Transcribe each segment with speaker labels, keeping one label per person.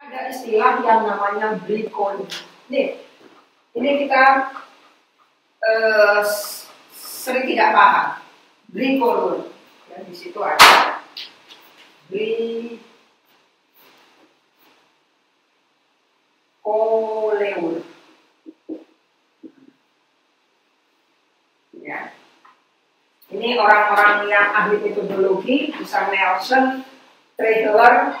Speaker 1: ada istilah yang namanya bricol. Nih, ini kita uh, sering tidak paham. Bricol. Ya, di situ ada bricoleur. Ya. Ini orang-orang yang ahli metodologi, bisa Nelson, Traeger,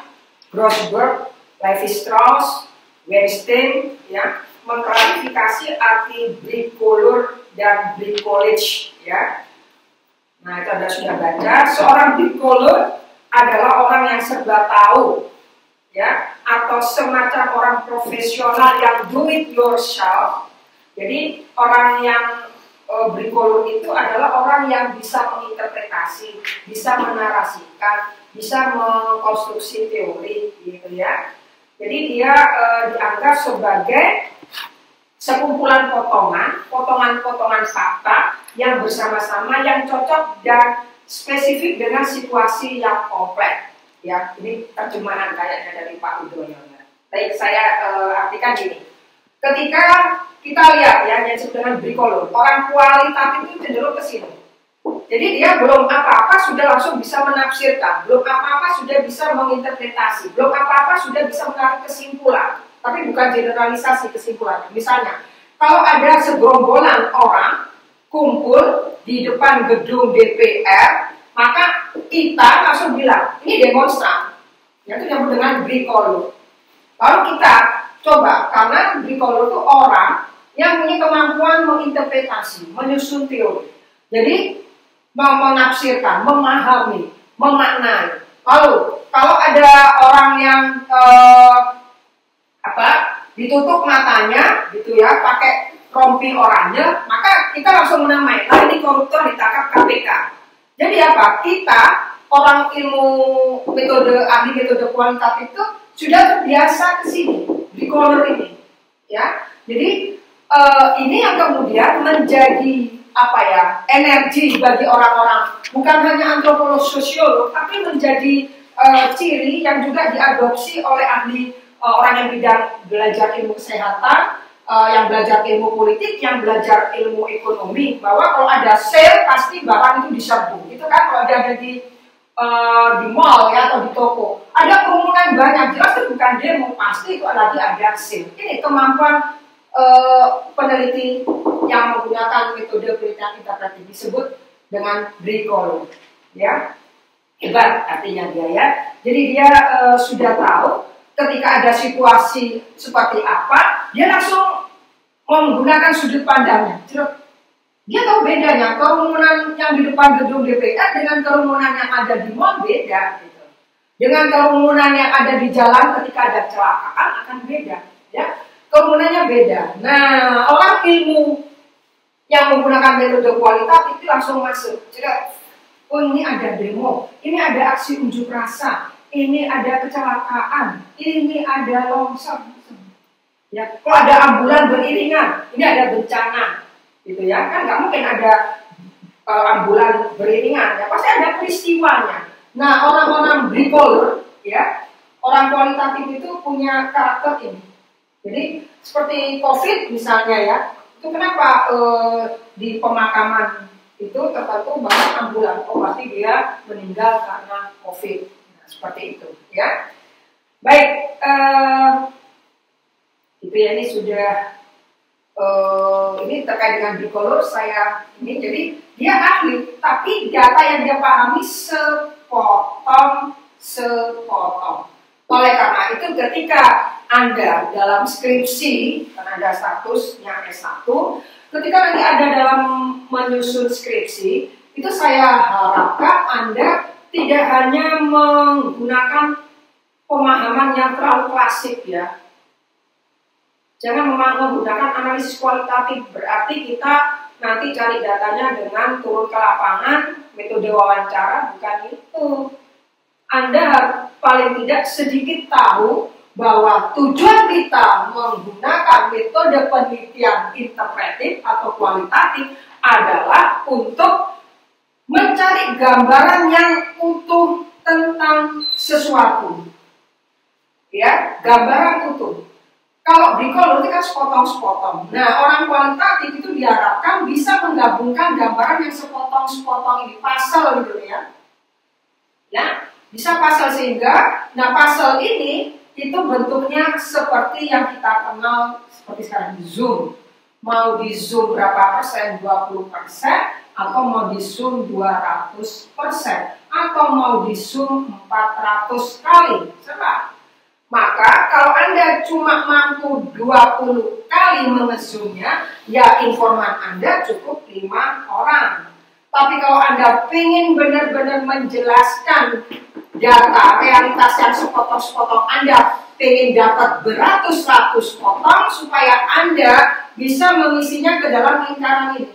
Speaker 1: Grossberg, Levi-Strauss, Weinstein, ya, mengklarifikasi arti bricoleur dan bricolage, ya. Nah, itu Anda sudah baca. Seorang bricoleur adalah orang yang serba tahu, ya, atau semacam orang profesional yang do it yourself. Jadi orang yang uh, itu adalah orang yang bisa menginterpretasi, bisa menarasikan, bisa mengkonstruksi teori, gitu ya. Jadi dia uh, dianggap sebagai sekumpulan potongan, potongan-potongan fakta yang bersama-sama yang cocok dan spesifik dengan situasi yang kompleks. Ya, ini terjemahan kayaknya dari Pak Udoyo. Baik, saya uh, artikan gini. Ketika kita lihat ya yang disebut dengan bricolor, orang kualitatif itu cenderung ke sini. Jadi dia belum apa-apa sudah langsung bisa menafsirkan, belum apa-apa sudah bisa menginterpretasi, belum apa-apa sudah bisa menarik kesimpulan. Tapi bukan generalisasi kesimpulannya. Misalnya, kalau ada segerombolan orang kumpul di depan gedung DPR, maka kita langsung bilang, ini demonstran. Yang itu disebut dengan bricolor. Lalu kita coba, karena bricolor itu orang yang punya kemampuan menginterpretasi, menyusun teori. Jadi menafsirkan, memahami, memaknai. Lalu kalau ada orang yang eh, apa ditutup matanya, gitu ya, pakai rompi oranye, maka kita langsung menamai. Nah ini koruptor ditangkap KPK. Jadi apa? Kita orang ilmu metode ahli metode kualitatif itu sudah terbiasa ke sini di corner ini, ya. Jadi uh, ini yang kemudian menjadi apa ya energi bagi orang-orang. Bukan hanya antropolog sosiolog tapi menjadi uh, ciri yang juga diadopsi oleh ahli uh, orang yang bidang belajar ilmu kesehatan uh, yang belajar ilmu politik yang belajar ilmu ekonomi bahwa kalau ada sale pasti barang itu diserbu. Itu kan kalau ada di uh, di mall ya atau di toko. Ada kerumunan banyak jelas itu bukan demo pasti itu lagi ada sale. Ini kemampuan uh, peneliti yang menggunakan metode penelitian interpretif disebut dengan recall ya. Hebat artinya dia ya. Jadi dia uh, sudah tahu ketika ada situasi seperti apa dia langsung menggunakan sudut pandangnya. Dia tahu bedanya kerumunan yang di depan gedung DPR dengan kerumunan yang ada di mall beda gitu. dengan kerumunan yang ada di jalan ketika ada kecelakaan akan beda ya kerunannya beda. Nah, orang ilmu yang menggunakan metode kualitatif itu langsung masuk. Jadi, oh ini ada demo, ini ada aksi unjuk rasa, ini ada kecelakaan, ini ada longsor. Ya, kalau ada ambulan beriringan, ini ada bencana, gitu ya. Kan nggak mungkin ada uh, ambulan beriringan, ya pasti ada peristiwanya. Nah, orang-orang bricolor, ya, orang kualitatif itu punya karakter ini jadi seperti COVID misalnya ya, itu kenapa eh, di pemakaman itu tertentu banyak ambulan, oh pasti dia meninggal karena COVID. Nah, seperti itu ya. Baik, eh, itu ya ini sudah eh, ini terkait dengan bicolor saya ini jadi dia ahli, tapi data yang dia pahami sepotong sepotong. Oleh karena itu ketika Anda dalam skripsi, karena ada statusnya S1, ketika nanti Anda dalam menyusun skripsi, itu saya harapkan Anda tidak hanya menggunakan pemahaman yang terlalu klasik ya. Jangan menggunakan analisis kualitatif, berarti kita nanti cari datanya dengan turun ke lapangan, metode wawancara, bukan itu. Anda paling tidak sedikit tahu bahwa tujuan kita menggunakan metode penelitian interpretif atau kualitatif adalah untuk mencari gambaran yang utuh tentang sesuatu. Ya, gambaran utuh. Kalau bricolor itu kan sepotong-sepotong. Nah, orang kualitatif itu diharapkan bisa menggabungkan gambaran yang sepotong-sepotong ini, pasal gitu ya. Ya, bisa pasal sehingga, nah pasal ini itu bentuknya seperti yang kita kenal seperti sekarang di Zoom. Mau di Zoom berapa persen? 20 persen atau mau di Zoom 200 persen atau mau di Zoom 400 kali. Serah maka kalau Anda cuma mampu 20 kali mengesumnya, ya informan Anda cukup 5 orang. Tapi kalau Anda ingin benar-benar menjelaskan data realitas yang sepotong-sepotong Anda ingin dapat beratus-ratus potong supaya Anda bisa mengisinya ke dalam lingkaran ini.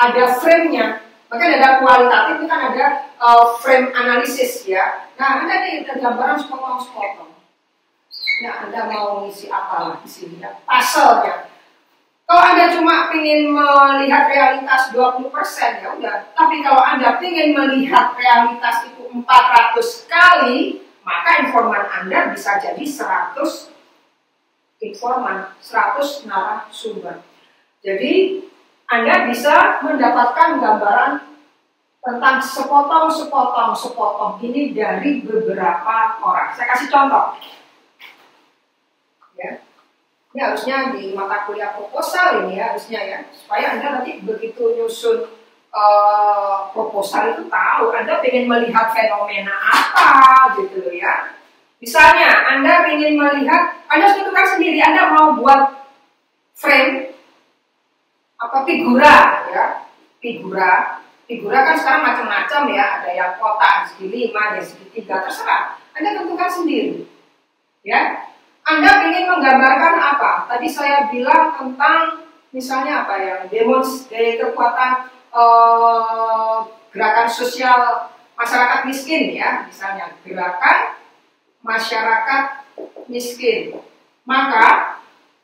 Speaker 1: Ada frame-nya. Maka ada kualitatif, itu kan ada uh, frame analisis ya. Nah, Anda ini gambaran sepotong-sepotong ya Anda mau ngisi apa di sini ya, pasalnya. Kalau Anda cuma ingin melihat realitas 20% ya udah. Tapi kalau Anda ingin melihat realitas itu 400 kali, maka informan Anda bisa jadi 100 informan, 100 narasumber. Jadi Anda bisa mendapatkan gambaran tentang sepotong-sepotong-sepotong ini dari beberapa orang. Saya kasih contoh. Ini harusnya di mata kuliah proposal ini ya harusnya ya. Supaya anda nanti begitu nyusun uh, proposal itu tahu anda ingin melihat fenomena apa gitu loh ya. Misalnya anda ingin melihat anda tentukan sendiri anda mau buat frame apa figura ya. Figura figura kan sekarang macam-macam ya. Ada yang kotak segi lima ada segi tiga terserah. Anda tentukan sendiri ya anda ingin menggambarkan apa? Tadi saya bilang tentang misalnya apa ya, demonstrasi kekuatan eh, gerakan sosial masyarakat miskin ya, misalnya gerakan masyarakat miskin. Maka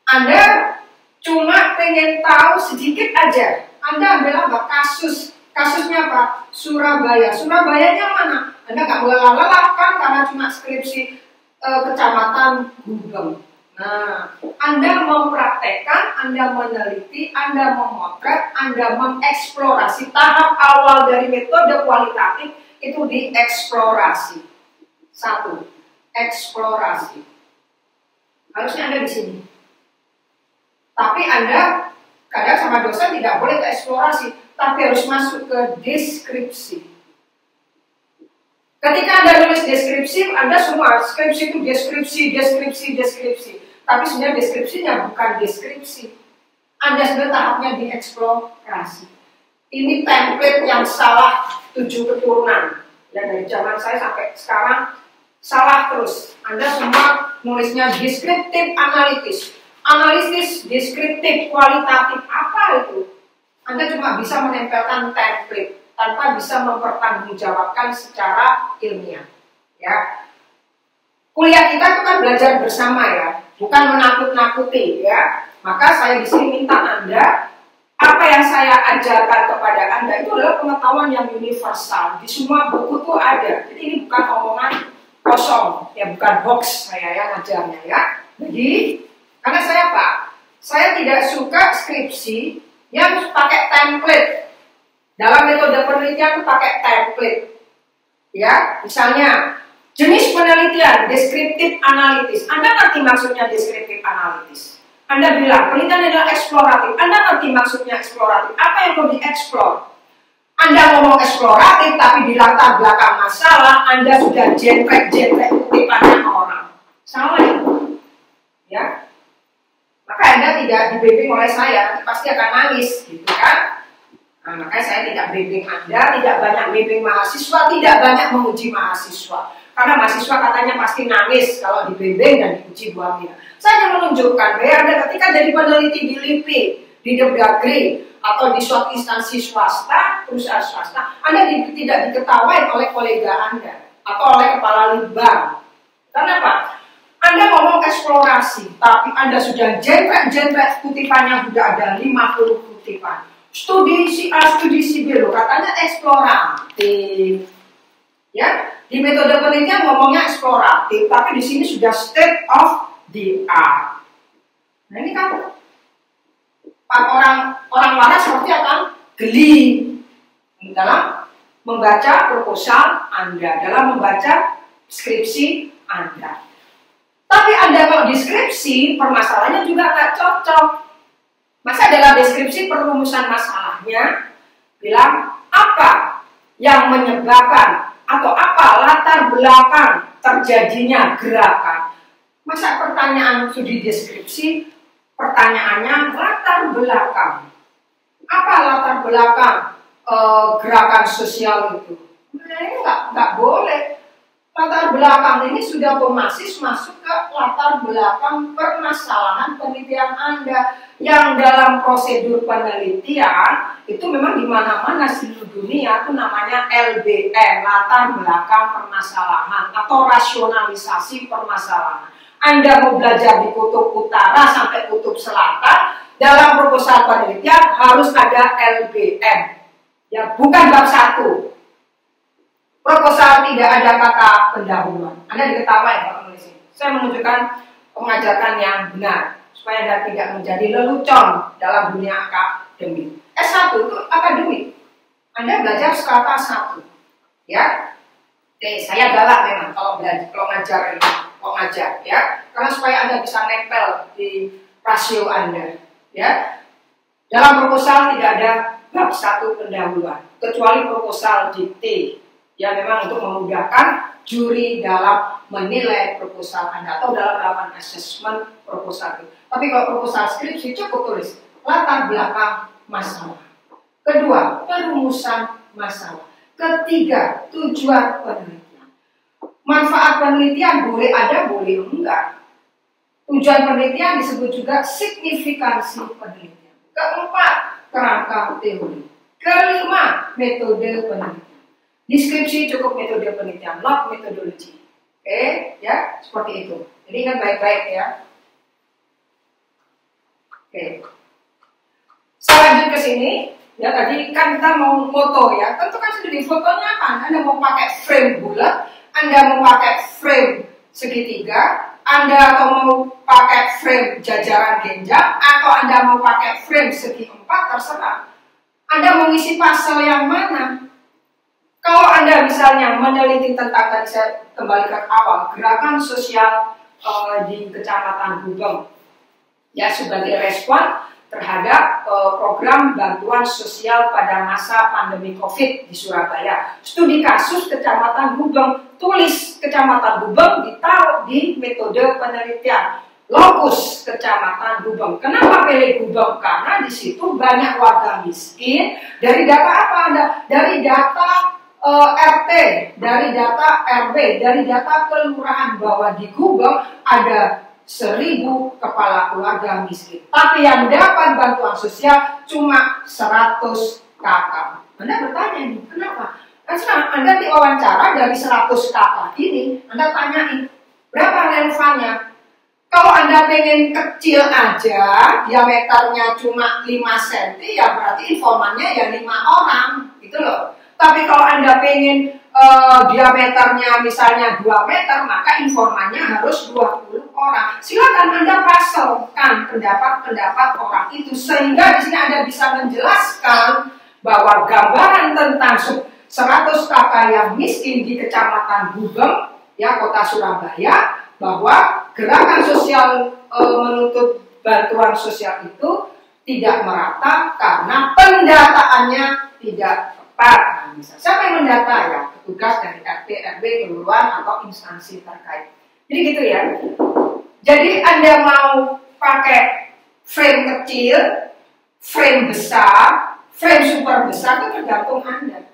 Speaker 1: Anda cuma pengen tahu sedikit aja. Anda ambil apa? Kasus Kasusnya apa? Surabaya. Surabayanya mana? Anda nggak boleh lelah kan karena cuma skripsi uh, kecamatan Gubeng. Nah, Anda mempraktekkan, Anda meneliti, Anda memotret, Anda mengeksplorasi tahap awal dari metode kualitatif itu dieksplorasi. Satu, eksplorasi. Harusnya Anda di sini. Tapi Anda kadang sama dosen tidak boleh ke eksplorasi, tapi harus masuk ke deskripsi. Ketika Anda nulis deskripsi, Anda semua skripsi itu deskripsi, deskripsi, deskripsi. Tapi sebenarnya deskripsinya bukan deskripsi. Anda sebenarnya tahapnya dieksplorasi. Ini template yang salah tujuh keturunan. Ya dari zaman saya sampai sekarang salah terus. Anda semua nulisnya deskriptif analitis. Analisis, deskriptif, kualitatif, apa itu? Anda cuma bisa menempelkan template tanpa bisa mempertanggungjawabkan secara ilmiah. Ya, kuliah kita itu kan belajar bersama ya, bukan menakut-nakuti ya. Maka saya di sini minta anda apa yang saya ajarkan kepada anda itu adalah pengetahuan yang universal di semua buku itu ada. Jadi ini bukan omongan kosong, ya bukan box saya yang ajarnya ya. Jadi karena saya apa? Saya tidak suka skripsi yang pakai template dalam metode penelitian pakai template. Ya, misalnya jenis penelitian deskriptif analitis. Anda ngerti maksudnya deskriptif analitis? Anda bilang penelitian adalah eksploratif. Anda ngerti maksudnya eksploratif? Apa yang mau dieksplor? Anda ngomong eksploratif tapi di latar belakang masalah Anda sudah jentrek-jentrek kutipannya orang. Salah ya? Ya. Maka Anda tidak dibimbing oleh saya, pasti akan nangis, gitu kan? Makanya saya tidak bimbing Anda, tidak banyak bimbing mahasiswa, tidak banyak menguji mahasiswa. Karena mahasiswa katanya pasti nangis kalau dibimbing dan diuji buahnya. Saya ingin menunjukkan bahwa ketika jadi peneliti di LIPI, di Depdagri, atau di suatu instansi swasta, perusahaan swasta, Anda tidak diketahui oleh kolega Anda atau oleh kepala libang. Karena apa? Anda ngomong eksplorasi, tapi Anda sudah jentrek-jentrek kutipannya sudah ada 50 kutipan studi si A, studi si B loh, katanya eksploratif. Ya, di metode penelitian ngomongnya eksploratif, tapi di sini sudah state of the art. Nah ini kan orang orang waras seperti akan geli dalam membaca proposal Anda, dalam membaca skripsi Anda. Tapi Anda kalau deskripsi, permasalahannya juga nggak cocok. Masa dalam deskripsi perumusan masalahnya bilang apa yang menyebabkan atau apa latar belakang terjadinya gerakan. Masa pertanyaan sudah deskripsi, pertanyaannya latar belakang. Apa latar belakang e, gerakan sosial itu? Nah, ini nggak nggak boleh latar belakang ini sudah pemasis masuk ke latar belakang permasalahan penelitian Anda. Yang dalam prosedur penelitian itu memang di mana-mana seluruh dunia itu namanya LBM latar belakang permasalahan atau rasionalisasi permasalahan. Anda mau belajar di kutub utara sampai kutub selatan dalam proposal penelitian harus ada LBM ya bukan bab satu proposal tidak ada kata pendahuluan. Anda diketahui ya Pak Penulis. Saya menunjukkan pengajaran yang benar supaya Anda tidak menjadi lelucon dalam dunia akademik. S1 itu akademik. Anda belajar strata satu, ya. Oke, saya galak memang kalau belajar, kalau ngajar kalau ngajar, ya. Karena supaya Anda bisa nempel di rasio Anda, ya. Dalam proposal tidak ada bab satu pendahuluan, kecuali proposal di Yang memang untuk memudahkan juri dalam menilai proposal Anda atau dalam melakukan assessment proposal itu. Tapi kalau proposal skripsi cukup tulis latar belakang masalah. Kedua, perumusan masalah. Ketiga, tujuan penelitian. Manfaat penelitian boleh ada, boleh enggak. Tujuan penelitian disebut juga signifikansi penelitian. Keempat, kerangka teori. Kelima, metode penelitian. Deskripsi cukup metode penelitian, not metodologi. Oke, okay? ya, seperti itu. Jadi ingat baik-baik ya. Oke. Okay. Saya lanjut ke sini. Ya, tadi kan kita mau foto ya. Tentu kan di fotonya apa? Anda mau pakai frame bulat, Anda mau pakai frame segitiga, Anda atau mau pakai frame jajaran genjang, atau Anda mau pakai frame segi empat, terserah. Anda mau ngisi pasal yang mana? Kalau Anda misalnya meneliti tentang tadi saya kembali ke awal gerakan sosial uh, di Kecamatan Gubeng ya sebagai respon terhadap uh, program bantuan sosial pada masa pandemi Covid di Surabaya. Studi kasus Kecamatan Gubeng, tulis Kecamatan Gubeng ditaruh di metode penelitian. Lokus Kecamatan Gubeng. Kenapa pilih Gubeng? Karena di situ banyak warga miskin. Dari data apa Anda? Dari data uh, eh, RT, dari data RW, dari data kelurahan bahwa di Gubeng ada seribu kepala keluarga miskin. Tapi yang dapat bantuan sosial cuma 100 kakak. Anda bertanya nih, kenapa? Kan sekarang Anda diwawancara dari 100 kakak ini, Anda tanyain, berapa relevannya? Kalau Anda pengen kecil aja, diameternya cuma 5 cm, ya berarti informannya ya 5 orang, gitu loh. Tapi kalau Anda pengen uh, diameternya misalnya 2 meter, maka informannya harus 20 orang. Silakan Anda pasalkan pendapat-pendapat orang itu sehingga di sini Anda bisa menjelaskan bahwa gambaran tentang 100 kakak yang miskin di Kecamatan Gubeng, ya kota Surabaya, bahwa gerakan sosial e, menuntut bantuan sosial itu tidak merata karena pendataannya tidak Nah, misalnya, siapa yang mendata ya? Petugas dari RT, RW, kelurahan atau instansi terkait. Jadi gitu ya. Jadi Anda mau pakai frame kecil, frame besar, frame super besar itu tergantung Anda.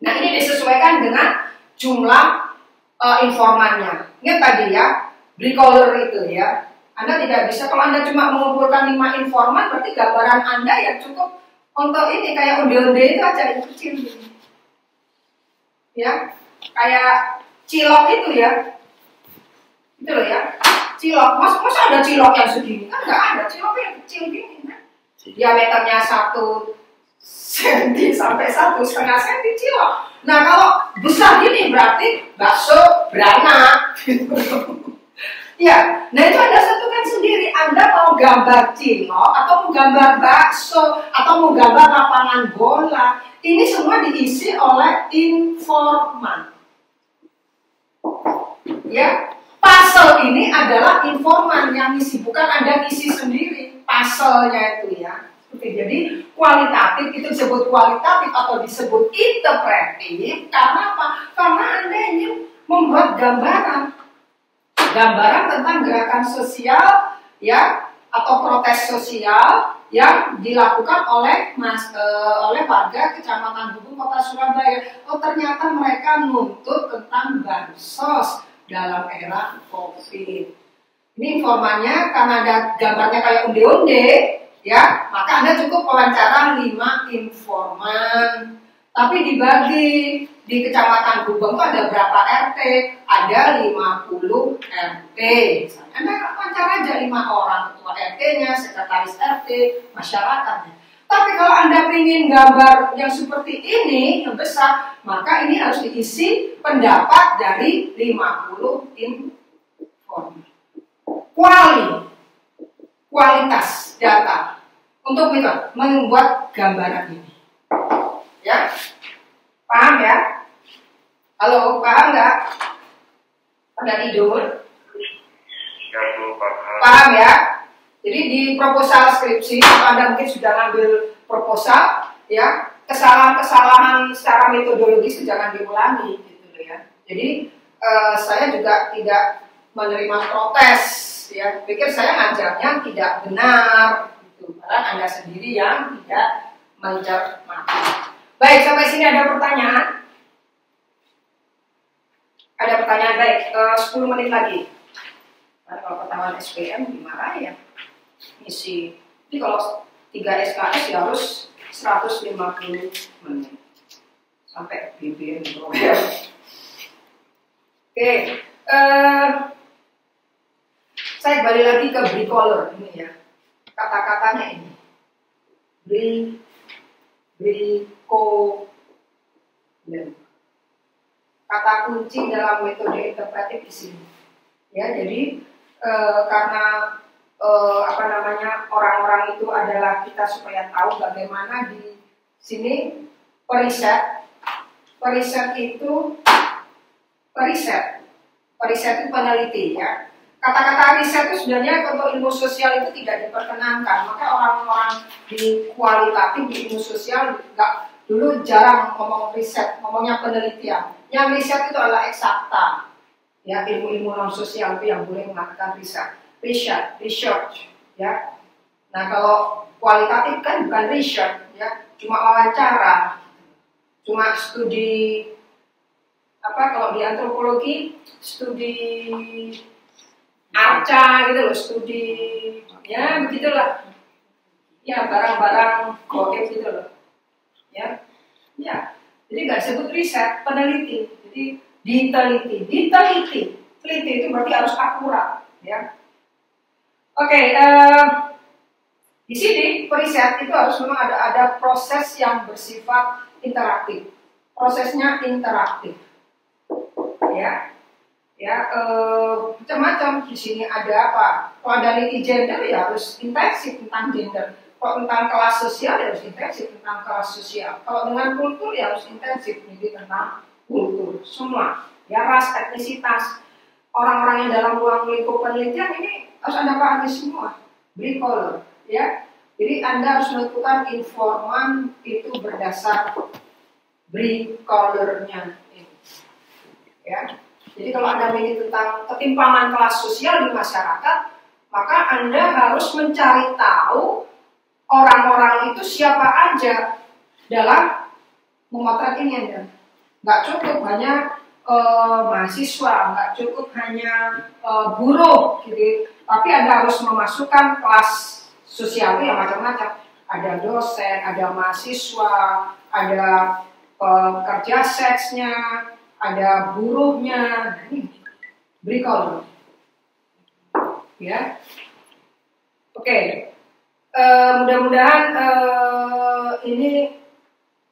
Speaker 1: Nah ini disesuaikan dengan jumlah uh, informannya. Ingat tadi ya, color itu ya. Anda tidak bisa, kalau Anda cuma mengumpulkan lima informan, berarti gambaran Anda ya cukup untuk ini kayak onde-onde itu aja yang kecil gini. Ya, kayak cilok itu ya. Itu loh ya. Cilok, mas, masa ada cilok yang segini? Kan nggak ada, cilok yang kecil gini. Kan? Diameternya satu senti sampai satu setengah senti cilok. Nah kalau besar gini berarti bakso beranak. ya, nah itu Anda satukan sendiri. Anda mau gambar cilok atau mau gambar bakso atau mau gambar lapangan bola. Ini semua diisi oleh informan. Ya, pasal ini adalah informan yang isi, bukan Anda isi sendiri pasalnya itu ya. Oke, jadi kualitatif itu disebut kualitatif atau disebut interpretif karena apa? Karena Anda ingin membuat gambaran. Gambaran tentang gerakan sosial ya atau protes sosial yang dilakukan oleh mas e, oleh warga Kecamatan Gubeng Kota Surabaya. Oh ternyata mereka nuntut tentang bansos dalam era COVID. Ini informannya karena ada gambarnya kayak onde-onde, ya, maka Anda cukup wawancara 5 informan. Tapi dibagi di Kecamatan Gubeng itu ada berapa RT? Ada 50 RT. Anda wawancara aja 5 orang, ketua RT-nya, sekretaris RT, masyarakatnya. Tapi kalau Anda ingin gambar yang seperti ini, yang besar, maka ini harus diisi pendapat dari 50 informan. Kuali, kualitas data untuk itu membuat gambaran ini. Ya, paham ya? Halo, paham nggak? Pada tidur?
Speaker 2: Ya, paham.
Speaker 1: Paham ya? Jadi di proposal skripsi, Anda mungkin sudah ngambil proposal, ya kesalahan-kesalahan secara metodologis jangan diulangi, gitu ya. Jadi eh, saya juga tidak menerima protes, ya. Pikir saya ngajarnya tidak benar, gitu. Karena Anda sendiri yang tidak mencermati. Baik, sampai sini ada pertanyaan? Ada pertanyaan baik, eh, 10 menit lagi. Nah, kalau pertanyaan SPM gimana ya? isi. Jadi kalau 3 SKS ya harus 150 menit. Sampai BBM program. Oke, uh, saya balik lagi ke bricolor ini ya. Kata-katanya ini. Bri, brico, Kata kunci dalam metode interpretif di sini. Ya, jadi uh, karena uh, apa namanya orang-orang itu adalah kita supaya tahu bagaimana di sini periset. Periset itu periset. Periset itu peneliti ya. Kata-kata riset itu sebenarnya untuk ilmu sosial itu tidak diperkenankan. Maka orang-orang di kualitatif di ilmu sosial nggak dulu jarang ngomong riset ngomongnya penelitian. Yang riset itu adalah eksakta. Ya ilmu-ilmu non sosial itu yang boleh melakukan riset. Research, research, ya. Nah kalau kualitatif kan bukan research, ya, cuma wawancara, cuma studi apa kalau di antropologi studi arca gitu loh, studi ya begitulah, ya barang-barang goib gitu loh, ya, ya. Jadi nggak sebut riset, peneliti, jadi diteliti, diteliti, teliti itu berarti harus akurat, ya Oke, uh, di sini periset itu harus memang ada ada proses yang bersifat interaktif. Prosesnya interaktif, ya, ya uh, macam-macam. Di sini ada apa? Kalau niti gender ya harus intensif tentang gender. Kalau tentang kelas sosial ya harus intensif tentang kelas sosial. Kalau dengan kultur ya harus intensif jadi tentang kultur semua. Ya ras, etnisitas, orang-orang yang dalam ruang lingkup penelitian ini harus Anda pahami semua. Beri color, ya. Jadi Anda harus menentukan informan itu berdasar beri colornya Ya. Jadi kalau Anda ingin tentang ketimpangan kelas sosial di masyarakat, maka Anda harus mencari tahu orang-orang itu siapa aja dalam memotret ini Anda. Nggak cukup hanya uh, mahasiswa, nggak cukup hanya uh, buruh, gitu. Tapi Anda harus memasukkan kelas sosial yang macam-macam. Ada dosen, ada mahasiswa, ada pekerja seksnya, ada buruhnya. Nah, ini beri kolom. Ya. Oke. Okay. Uh, mudah-mudahan uh, ini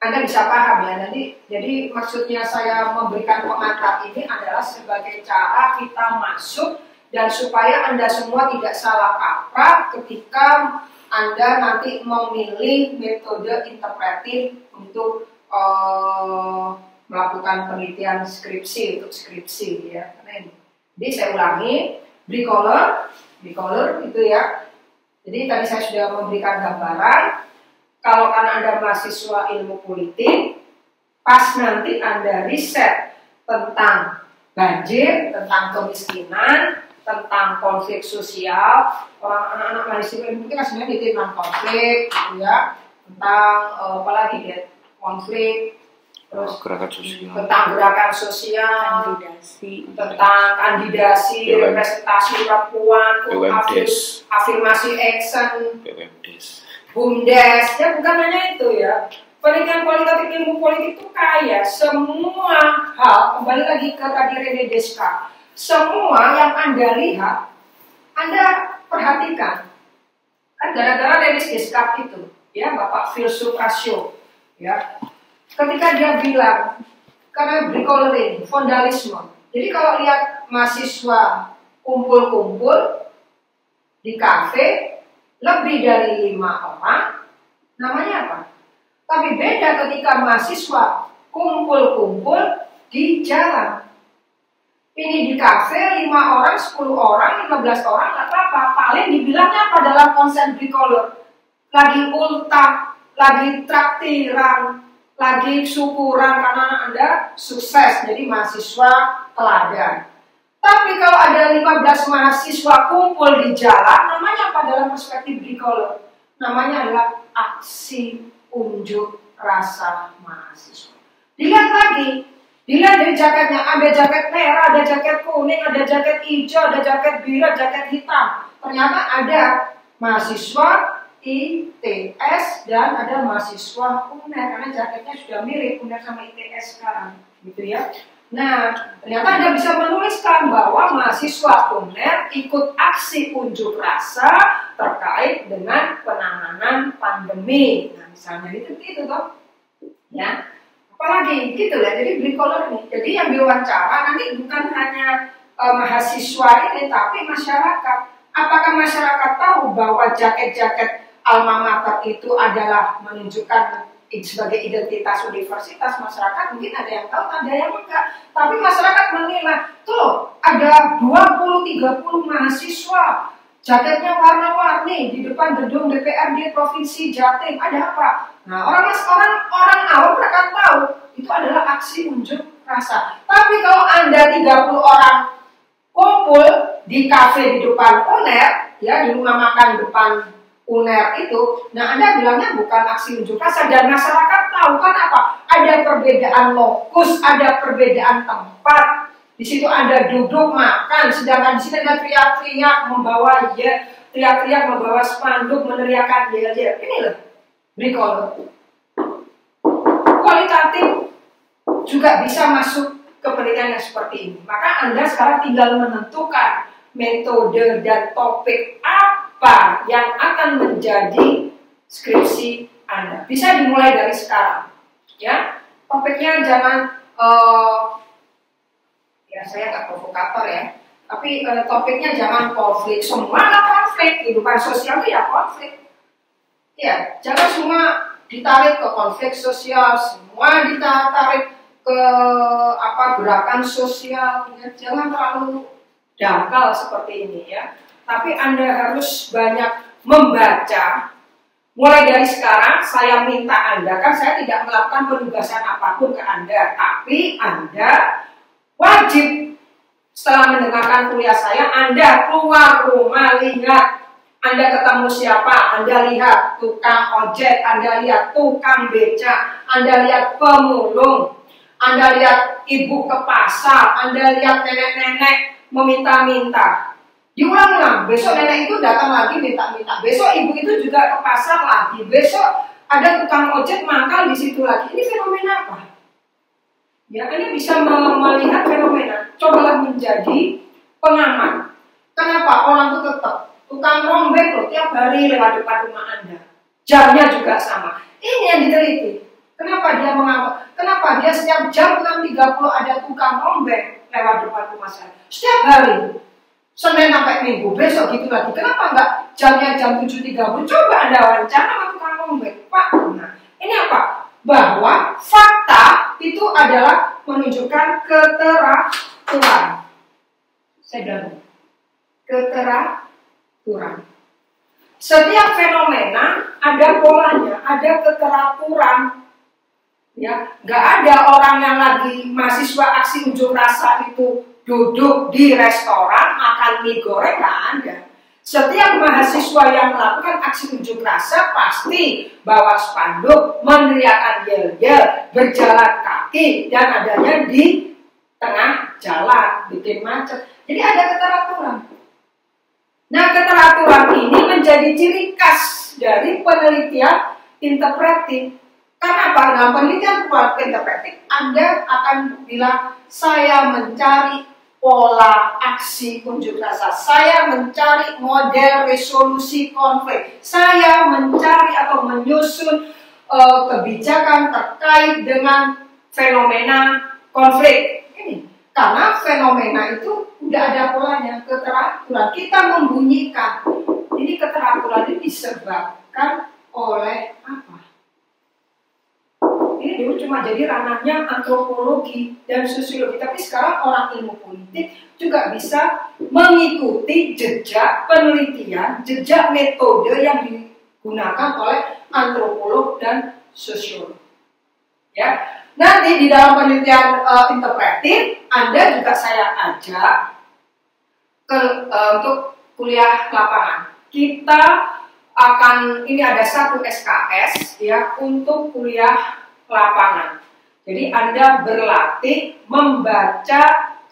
Speaker 1: Anda bisa paham ya. Jadi, jadi maksudnya saya memberikan pengantar ini adalah sebagai cara kita masuk dan supaya Anda semua tidak salah kaprah ketika Anda nanti memilih metode interpretif untuk uh, melakukan penelitian skripsi untuk skripsi ya. Ini. Jadi saya ulangi, bricolor, bricolor itu ya. Jadi tadi saya sudah memberikan gambaran kalau kan Anda mahasiswa ilmu politik, pas nanti Anda riset tentang banjir, tentang kemiskinan, tentang konflik sosial, orang anak-anak mahasiswa ilmu politik kan sebenarnya tentang konflik, gitu ya, tentang uh, apa lagi ya, konflik, terus
Speaker 3: Oh, gerakan sosial.
Speaker 1: tentang gerakan sosial,
Speaker 4: kandidasi
Speaker 1: tentang kandidasi,
Speaker 3: BUM.
Speaker 1: representasi perempuan,
Speaker 3: BUMDes.
Speaker 1: afir- afirmasi action,
Speaker 3: BUMDes.
Speaker 1: Bumdes, ya bukan hanya itu ya. Penelitian kualitatif ilmu politik itu kaya semua hal, kembali lagi ke tadi Rene Deska, semua yang Anda lihat, Anda perhatikan. Kan gara-gara Rene Deska itu, ya Bapak filsuf rasio, ya. Ketika dia bilang, karena bricolering, fondalisme. Jadi kalau lihat mahasiswa kumpul-kumpul di kafe, lebih dari lima orang, namanya apa? Tapi beda ketika mahasiswa kumpul-kumpul di jalan. Ini di kafe, lima orang, sepuluh orang, lima belas orang, nggak apa-apa. Paling dibilangnya apa dalam konsen bricolor? Lagi ultah, lagi traktiran, lagi syukuran karena Anda sukses. Jadi mahasiswa teladan. Tapi kalau ada 15 mahasiswa kumpul di jalan, namanya apa dalam perspektif bricolor? Namanya adalah aksi unjuk rasa mahasiswa. Dilihat lagi, dilihat dari jaketnya, ada jaket merah, ada jaket kuning, ada jaket hijau, ada jaket biru, jaket hitam. Ternyata ada mahasiswa ITS dan ada mahasiswa UNER karena jaketnya sudah mirip UNER sama ITS sekarang, gitu ya. Nah, ternyata Anda bisa menuliskan bahwa mahasiswa UNER ikut aksi unjuk rasa terkait dengan penanganan pandemi. Nah, misalnya itu itu toh. Ya. Apalagi gitu ya. Jadi bricolor nih. Jadi yang diwawancara nanti bukan hanya eh, mahasiswa ini tapi masyarakat. Apakah masyarakat tahu bahwa jaket-jaket alma mater itu adalah menunjukkan sebagai identitas universitas masyarakat mungkin ada yang tahu ada yang enggak. Tapi masyarakat menilai tuh ada 20-30 mahasiswa jaketnya warna-warni di depan gedung DPRD Provinsi Jatim. Ada apa? Nah orang mas orang orang awam akan tahu itu adalah aksi unjuk rasa. Tapi kalau anda 30 orang kumpul di kafe di depan UNER ya di rumah makan depan UNER itu, nah Anda bilangnya bukan aksi unjuk rasa dan masyarakat tahu kan apa? Ada perbedaan lokus, ada perbedaan tempat. Di situ Anda duduk makan, sedangkan di sini Anda teriak-teriak membawa ya, teriak-teriak membawa spanduk meneriakan ya, ya. Ini loh, bricolor. Kualitatif juga bisa masuk ke penelitian yang seperti ini. Maka Anda sekarang tinggal menentukan metode dan topik apa yang akan menjadi skripsi Anda. Bisa dimulai dari sekarang. Ya, topiknya jangan uh, ya saya nggak provokator ya, tapi uh, topiknya jangan konflik. Semua lah konflik, kehidupan sosial itu ya konflik. Ya, jangan semua ditarik ke konflik sosial, semua ditarik ke apa gerakan sosial. Ya, jangan terlalu dangkal seperti ini ya. Tapi Anda harus banyak membaca. Mulai dari sekarang saya minta Anda, kan saya tidak melakukan penugasan apa pun ke Anda, tapi Anda wajib setelah mendengarkan kuliah saya, Anda keluar rumah lihat anda ketemu siapa? Anda lihat tukang ojek, Anda lihat tukang beca, Anda lihat pemulung, Anda lihat ibu ke pasar, Anda lihat nenek-nenek meminta-minta. Diulang-ulang, besok nenek itu datang lagi minta-minta. Besok ibu itu juga ke pasar lagi. Besok ada tukang ojek mangkal di situ lagi. Ini fenomena apa? Ya, ini bisa melihat fenomena. Cobalah menjadi pengamat. Kenapa orang itu tetap tukang rombeng loh tiap hari lewat depan rumah Anda. Jamnya juga sama. Ini yang diteliti. Kenapa dia mengamuk? Kenapa dia setiap jam 6.30 ada tukang rombeng lewat depan rumah saya? Setiap hari. Senin sampai Minggu, besok gitu lagi. Kenapa enggak jamnya jam 7.30? Coba Anda wawancara sama tukang rombeng. Pak, nah ini apa? Bahwa fakta itu adalah menunjukkan keteraturan. Saya bilang, keteraturan. Setiap fenomena ada polanya, ada keteraturan ya nggak ada orang yang lagi mahasiswa aksi unjuk rasa itu duduk di restoran makan mie goreng nggak ada. Setiap mahasiswa yang melakukan aksi unjuk rasa pasti bawa spanduk meneriakan yel-yel berjalan kaki dan adanya di tengah jalan bikin macet. Jadi ada keteraturan. Nah keteraturan ini menjadi ciri khas dari penelitian interpretif. Karena apa? Dalam penelitian interpretif, Anda akan bilang, saya mencari pola aksi unjuk rasa. Saya mencari model resolusi konflik. Saya mencari atau menyusun uh, kebijakan terkait dengan fenomena konflik. Ini karena fenomena itu tidak ada polanya, keteraturan. Kita membunyikan. Ini keteraturan ini disebabkan oleh apa? Ini dulu cuma jadi ranahnya antropologi dan sosiologi, tapi sekarang orang ilmu politik juga bisa mengikuti jejak penelitian, jejak metode yang digunakan oleh antropolog dan sosiolog. Ya, nanti di dalam penelitian uh, interpretif, Anda juga saya ajak ke, uh, untuk kuliah lapangan. Kita akan ini ada satu SKS ya untuk kuliah lapangan. Jadi Anda berlatih membaca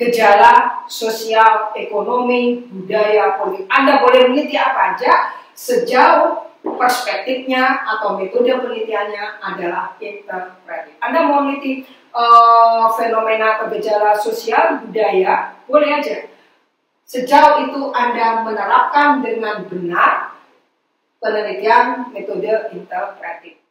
Speaker 1: gejala sosial, ekonomi, budaya, politik. Anda boleh meneliti apa aja sejauh perspektifnya atau metode penelitiannya adalah interpretif. Anda mau meneliti uh, fenomena atau gejala sosial, budaya, boleh aja. Sejauh itu Anda menerapkan dengan benar penelitian metode interpretif.